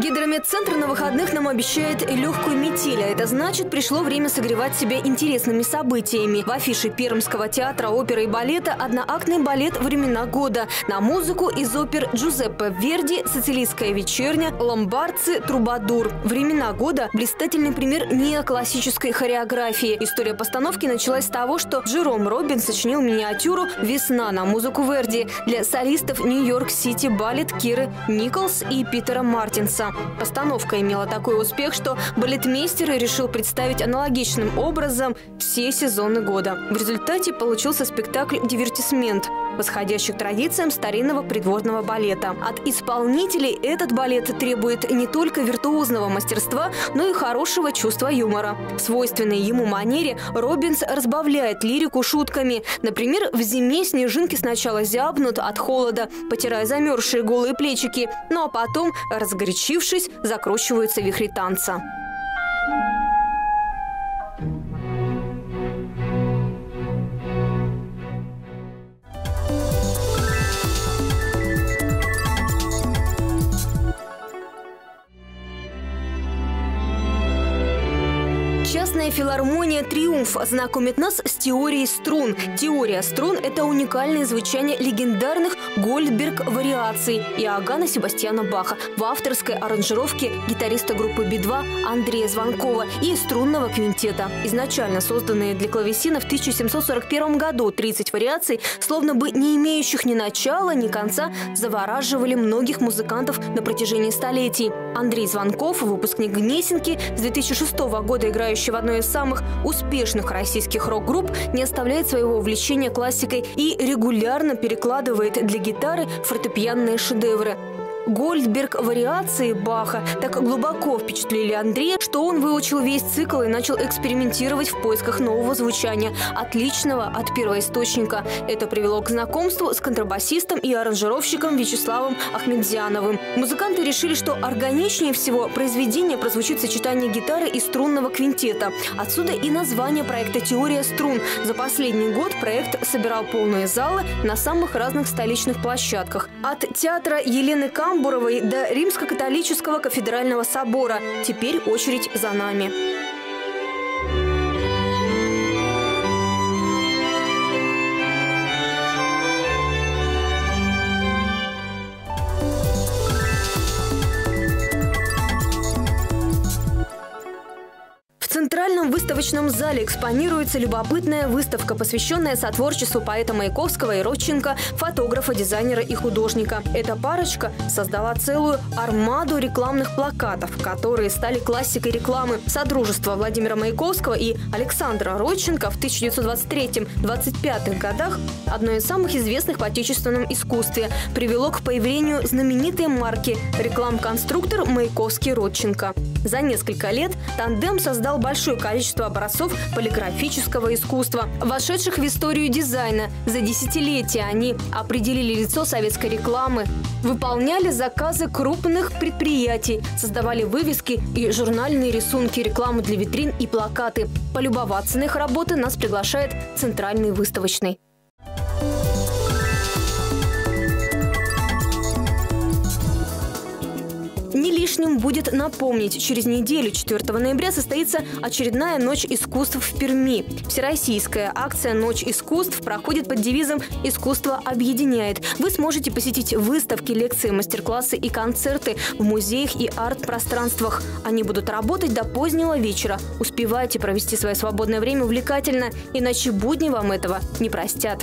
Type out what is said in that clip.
Гидрометцентр на выходных нам обещает легкую метель, а это значит, пришло время согревать себя интересными событиями. В афише Пермского театра оперы и балета одноактный балет «Времена года» на музыку из опер Джузеппе Верди, «Сицилийская вечерня», «Ломбардцы», «Трубадур». «Времена года» – блистательный пример неоклассической хореографии. История постановки началась с того, что Джером Робин сочинил миниатюру «Весна» на музыку Верди для солистов Нью-Йорк-Сити балет Киры Николс и Питера Мартинса. Постановка имела такой успех, что балетмейстер решил представить аналогичным образом все сезоны года. В результате получился спектакль «Дивертисмент», восходящий к традициям старинного придворного балета. От исполнителей этот балет требует не только виртуозного мастерства, но и хорошего чувства юмора. В свойственной ему манере Робинс разбавляет лирику шутками. Например, в зиме снежинки сначала зябнут от холода, потирая замерзшие голые плечики, ну а потом, разгорячившись, закручиваются вихри танца. Show. Частная филармония «Триумф» знакомит нас с теорией струн. Теория струн – это уникальное звучание легендарных Гольдберг-вариаций Иоганна Себастьяна Баха в авторской аранжировке гитариста группы Би-2 Андрея Звонкова и струнного квинтета. Изначально созданные для клавесина в 1741 году 30 вариаций, словно бы не имеющих ни начала, ни конца, завораживали многих музыкантов на протяжении столетий. Андрей Звонков, выпускник Гнесинки, с 2006 года в одной из самых успешных российских рок-групп, не оставляет своего увлечения классикой и регулярно перекладывает для гитары фортепианные шедевры. Гольдберг вариации Баха так глубоко впечатлили Андрея, что он выучил весь цикл и начал экспериментировать в поисках нового звучания, отличного от первоисточника. Это привело к знакомству с контрабасистом и аранжировщиком Вячеславом Ахмедзяновым. Музыканты решили, что органичнее всего произведение прозвучит в сочетании гитары и струнного квинтета. Отсюда и название проекта «Теория струн». За последний год проект собирал полные залы на самых разных столичных площадках. От театра Елены Камб Тамбуровой до Римско-католического кафедрального собора. Теперь очередь за нами. Выставочном зале экспонируется любопытная выставка, посвященная сотворчеству поэта Маяковского и Родченко, фотографа, дизайнера и художника. Эта парочка создала целую армаду рекламных плакатов, которые стали классикой рекламы. Содружество Владимира Маяковского и Александра Родченко в 1923-25 годах, одно из самых известных в отечественном искусстве, привело к появлению знаменитой марки «Реклам-конструктор Маяковский-Родченко». За несколько лет тандем создал большое количество образцов полиграфического искусства, вошедших в историю дизайна. За десятилетия они определили лицо советской рекламы, выполняли заказы крупных предприятий, создавали вывески и журнальные рисунки, рекламу для витрин и плакаты. Полюбоваться на их работы нас приглашает Центральный выставочный. Лишним будет напомнить, через неделю, 4 ноября, состоится очередная Ночь искусств в Перми. Всероссийская акция «Ночь искусств» проходит под девизом «Искусство объединяет». Вы сможете посетить выставки, лекции, мастер-классы и концерты в музеях и арт-пространствах. Они будут работать до позднего вечера. Успевайте провести свое свободное время увлекательно, иначе будни вам этого не простят.